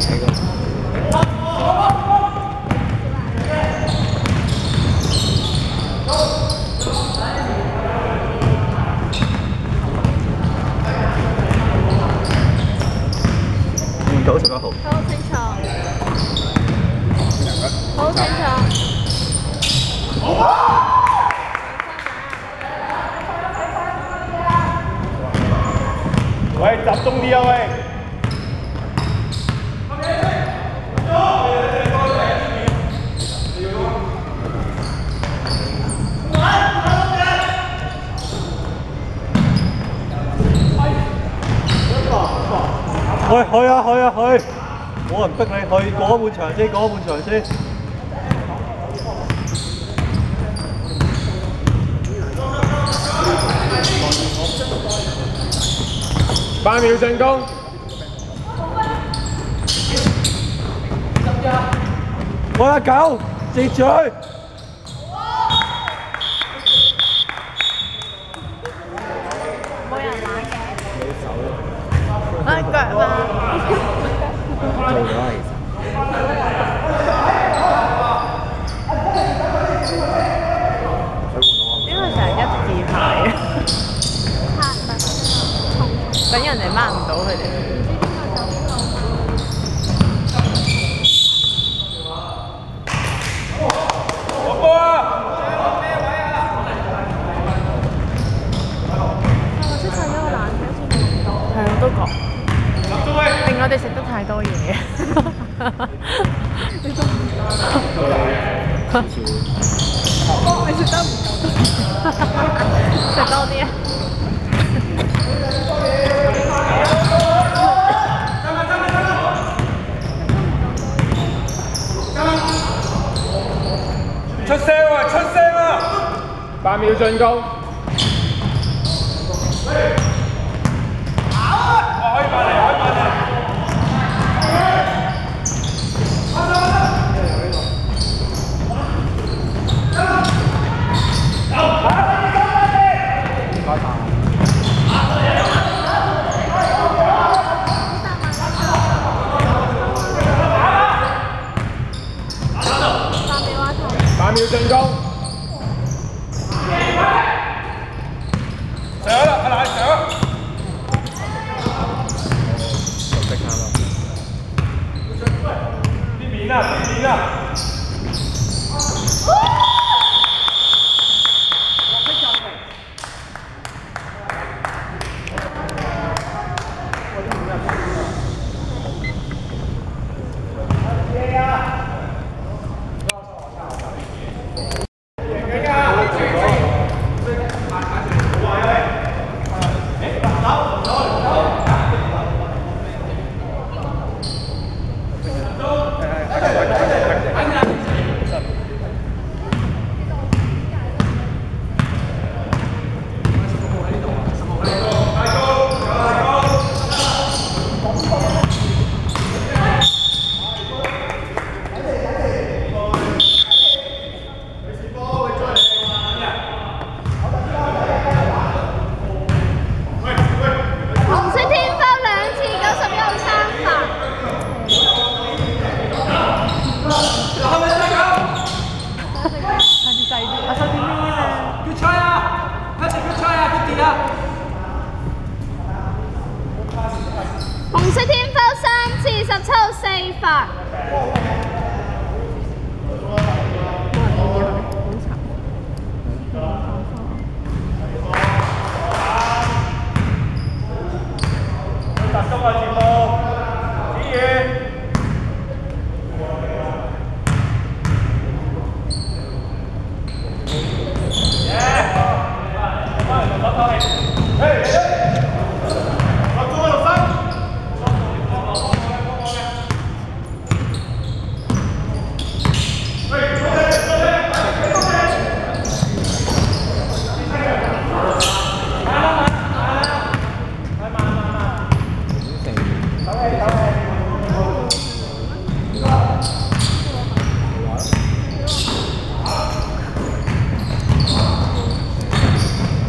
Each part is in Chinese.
Sài Gòn chỗ sẽ có hộp chỗ sẽ tròn chỗ sẽ tròn Wait, tập trung đi ơi. 去去啊去啊去！冇人逼你去，过一半场先，过一半场先。八秒进攻。我阿九截住佢。 啊腳嘛。做咗啊，其實。因為成日一字排嘅。等人哋掹唔到佢哋。我波啊！我出晒咗個冷氣，好似聞到。係啊，都講。定我哋食得太多嘢。你都唔哦，你食得唔夠。食多啲啊！出聲啊！出聲啊！八秒進攻。哇！可以慢嚟，可以。啲面啊，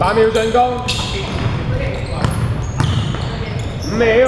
八秒進攻，五秒。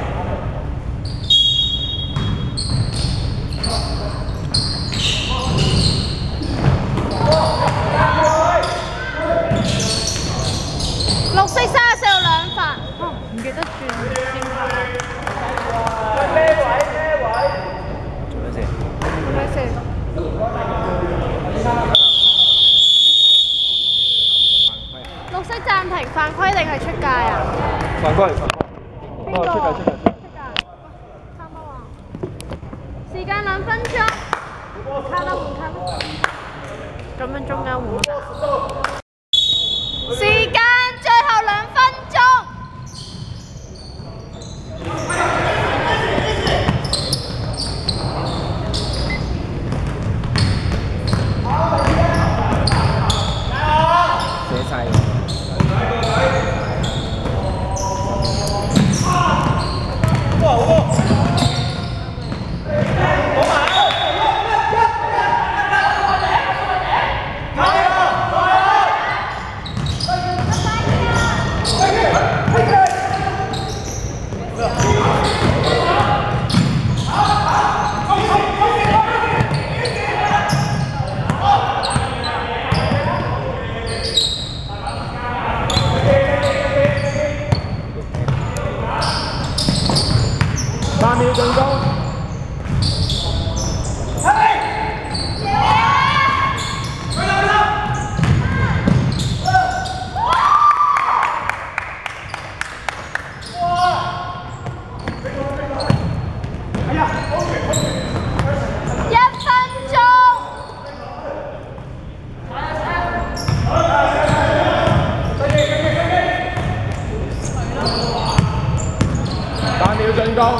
綠色三十四有兩分，哦，唔記得轉先拍。做咩先？做咩事？綠色暫停犯規定係出界啊？犯規，犯規。邊個？哦出界出界出界出界。差唔多啊。時間兩分鐘。卡啦唔卡啦。咁樣中間換卡。時間最後兩分鐘。寫晒喎。八秒進攻。一分鐘。八秒進攻。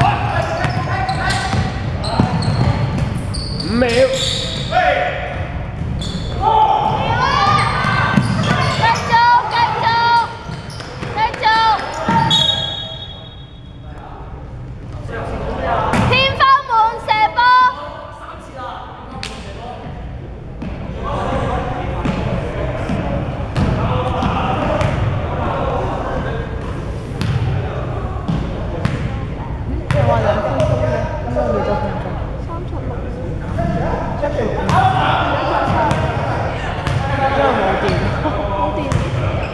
五